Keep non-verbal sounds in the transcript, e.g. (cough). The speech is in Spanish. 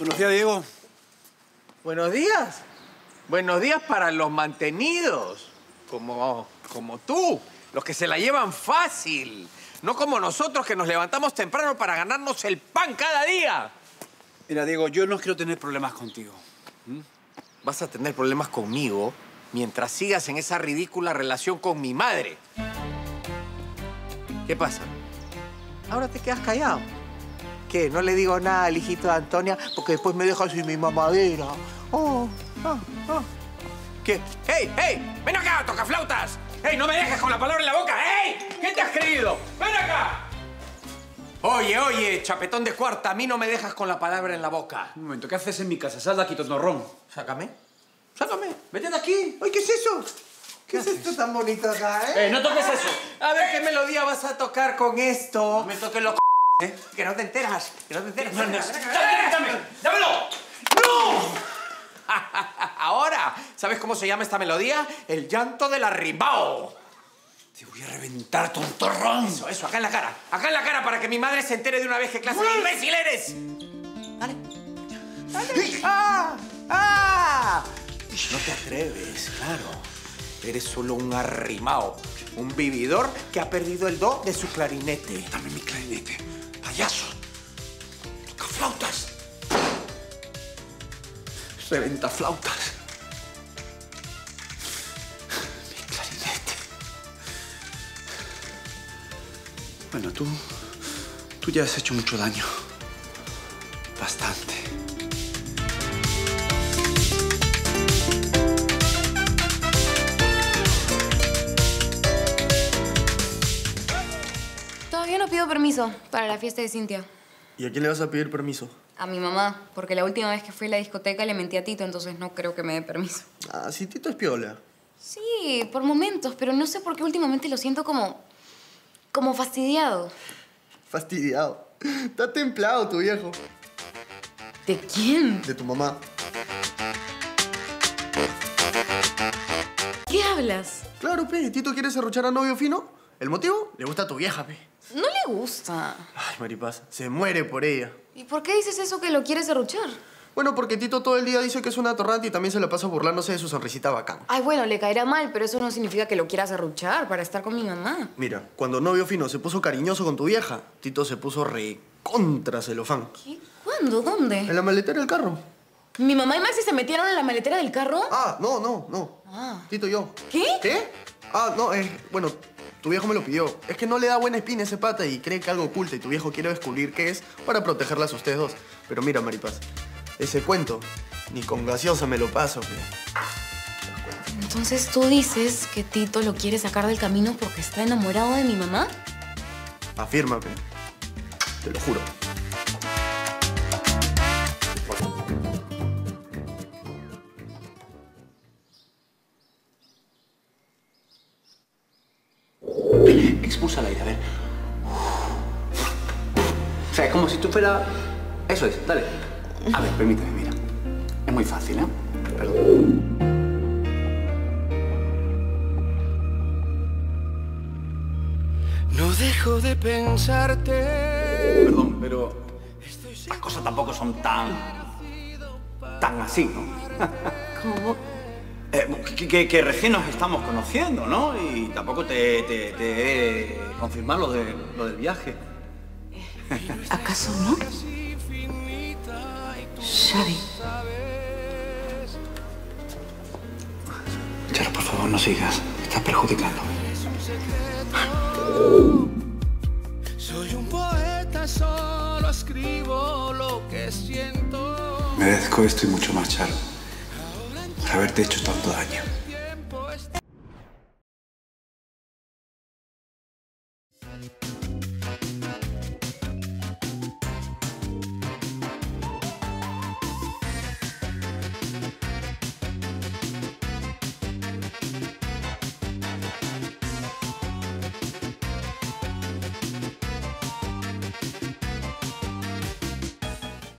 Buenos días, Diego. Buenos días. Buenos días para los mantenidos, como, como tú, los que se la llevan fácil. No como nosotros que nos levantamos temprano para ganarnos el pan cada día. Mira, Diego, yo no quiero tener problemas contigo. Vas a tener problemas conmigo mientras sigas en esa ridícula relación con mi madre. ¿Qué pasa? Ahora te quedas callado. ¿Qué? No le digo nada al hijito de Antonia porque después me deja sin mi mamadera. Oh, ah, ah. ¿Qué? ¡Hey, hey! ¡Ven acá, toca flautas! ¡Hey, no me dejes con la palabra en la boca! ¡Hey! ¿Qué te has creído? ¡Ven acá! Oye, oye, chapetón de cuarta, a mí no me dejas con la palabra en la boca. Un momento, ¿qué haces en mi casa? Sal de aquí, tonorrón. Sácame. Sácame. Vete de aquí. Oye, ¿qué es eso? ¿Qué, es esto tan bonito acá, eh? ¡Eh, no toques (laughs) eso! A ver qué melodía vas a tocar con esto. No me toques los ¿Eh? Que no te enteras. Que no te enteras. ¡Dame, dame! ¡Dámelo! ¡No! (laughs) Ahora, ¿sabes cómo se llama esta melodía? El llanto del arrimbao. Te voy a reventar, tontorrón. Eso, eso, acá en la cara. Acá en la cara para que mi madre se entere de una vez qué clase de imbécil eres. Dale. Dale. ¡Ah! ¡Ah! No te atreves, claro. Eres solo un arrimao. Un vividor que ha perdido el do de su clarinete. Dame mi clarinete. Payaso. Toca flautas. Reventa flautas. Mi clarinete. Bueno, tú... Tú ya has hecho mucho daño. Bastante. Permiso para la fiesta de Cintia. ¿Y a quién le vas a pedir permiso? A mi mamá, porque la última vez que fui a la discoteca le mentí a Tito, entonces no creo que me dé permiso. Ah, sí, Tito es piola. Sí, por momentos, pero no sé por qué últimamente lo siento como... como fastidiado. Fastidiado. Está templado tu viejo. ¿De quién? De tu mamá. ¿Qué hablas? Claro, pe. ¿Tito quiere serruchar a novio fino? ¿El motivo? Le gusta a tu vieja, pe. No le gusta. Ay, Maripaz, se muere por ella. ¿Y por qué dices eso que lo quieres serruchar? Bueno, porque Tito todo el día dice que es una torrante y también se la pasa burlándose de su sonrisita bacán. Ay, bueno, le caerá mal, pero eso no significa que lo quiera serruchar para estar con mi mamá. Mira, cuando novio fino se puso cariñoso con tu vieja, Tito se puso re contra celofán. ¿Qué? ¿Cuándo? ¿Dónde? En la maletera del carro. ¿Mi mamá y Maxi se metieron en la maletera del carro? Ah, no, no, no. Ah. Tito y yo. ¿Qué? ¿Qué? Ah, no, eh, bueno, tu viejo me lo pidió. Es que no le da buena espina ese pata y cree que algo oculta y tu viejo quiere descubrir qué es para protegerlas a ustedes dos. Pero mira, Maripaz, ese cuento ni con gaseosa me lo paso, pe. Entonces tú dices que Tito lo quiere sacar del camino porque está enamorado de mi mamá? Afírmame. Te lo juro. Expulsa el aire, a ver. O sea, es como si tú fueras... Eso es, dale. A ver, permíteme, mira. Es muy fácil, ¿eh? Perdón. No dejo de pensarte. Perdón, pero las cosas tampoco son tan... tan así, ¿no? ¿Cómo? Eh, que, que- que recién nos estamos conociendo, ¿no? Y tampoco te, te, te he confirmado lo, de, lo del viaje. ¿Acaso no? Xavi. Charo, por favor, no sigas. Estás perjudicándome. Soy un poeta, solo escribo lo que siento. Merezco esto y mucho más, Charo. Haberte hecho tanto daño.